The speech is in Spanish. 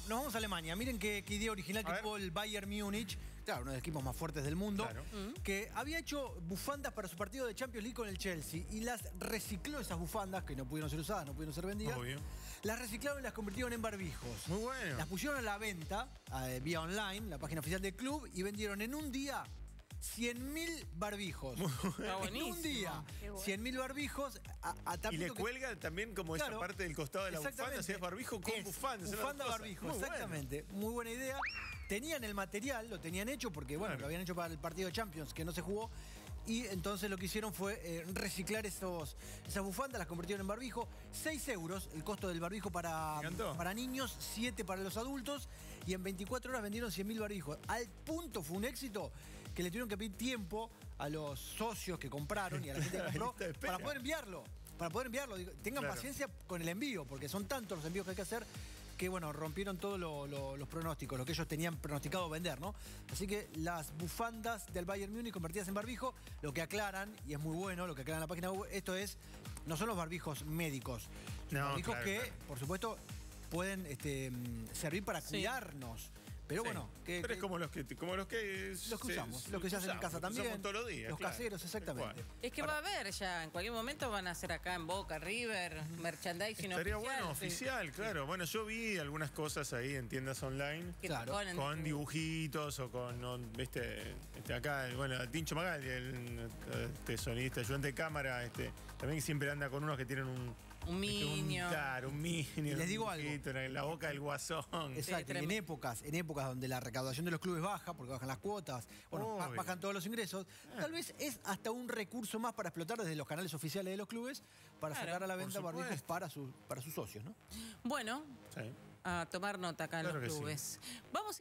Bueno, nos vamos a Alemania. Miren qué, qué idea original que ver. tuvo el Bayern Múnich, claro, uno de los equipos más fuertes del mundo, Claro. que había hecho bufandas para su partido de Champions League con el Chelsea y las recicló esas bufandas, que no pudieron ser usadas, no pudieron ser vendidas. Obvio. Las reciclaron y las convirtieron en barbijos. Muy bueno. Las pusieron a la venta eh, vía online, la página oficial del club, y vendieron en un día 100.000 barbijos. Está En un día, Qué bueno. 100.000 barbijos. A, a tal Y le punto que- cuelga también como esa Claro, parte del costado de la bufanda, exactamente. sea, es barbijo con Es bufanda. es una Bufanda cosa. barbijo, Muy bueno. exactamente. Muy buena idea. Tenían el material, lo tenían hecho porque, bueno, Claro. lo habían hecho para el partido de Champions que no se jugó. Y entonces lo que hicieron fue eh, reciclar esos, esas bufandas, las convirtieron en barbijo. 6 euros el costo del barbijo para, Me encantó. para niños, 7 para los adultos. Y en 24 horas vendieron 100.000 barbijos. Al punto fue un éxito que le tuvieron que pedir tiempo a los socios que compraron y a la gente que compró para poder enviarlo. Para poder enviarlo. Digo, Tengan Claro. paciencia con el envío, porque son tantos los envíos que hay que hacer que, bueno, rompieron todos lo- lo- los pronósticos, lo que ellos tenían pronosticado vender, ¿no? Así que las bufandas del Bayern Múnich convertidas en barbijo, lo que aclaran, y es muy bueno, lo que aclaran en la página web, esto es, no son los barbijos médicos, No, barbijos claro, que, claro. por supuesto, pueden este, mm, servir para Sí. cuidarnos. Pero Sí. bueno, que, Pero es que- como los que, como los que, los que se- usamos, los que se hacen en casa también. usamos todos los días. claro. caseros, exactamente. Es que va a haber ya, en cualquier momento van a hacer acá en Boca, River, merchandising Estaría oficial. bueno, sí. oficial, claro. Bueno, yo vi algunas cosas ahí en tiendas online. Que Claro. Con dibujitos o con, no, viste, este, acá, bueno, Tincho Magali, el este, sonidista, ayudante de cámara, este, también siempre anda con unos que tienen un... Un niño. claro, un niño. Y les un digo algo. dibujito En la boca del guasón. Exacto, y en épocas, en épocas donde la recaudación de los clubes baja, porque bajan las cuotas, bueno, bajan todos los ingresos, tal vez es hasta un recurso más para explotar desde los canales oficiales de los clubes para Claro, sacar a la venta barbijos para, su- para sus socios, ¿no? Bueno, Sí. a tomar nota acá en Claro los que sí. clubes. Vamos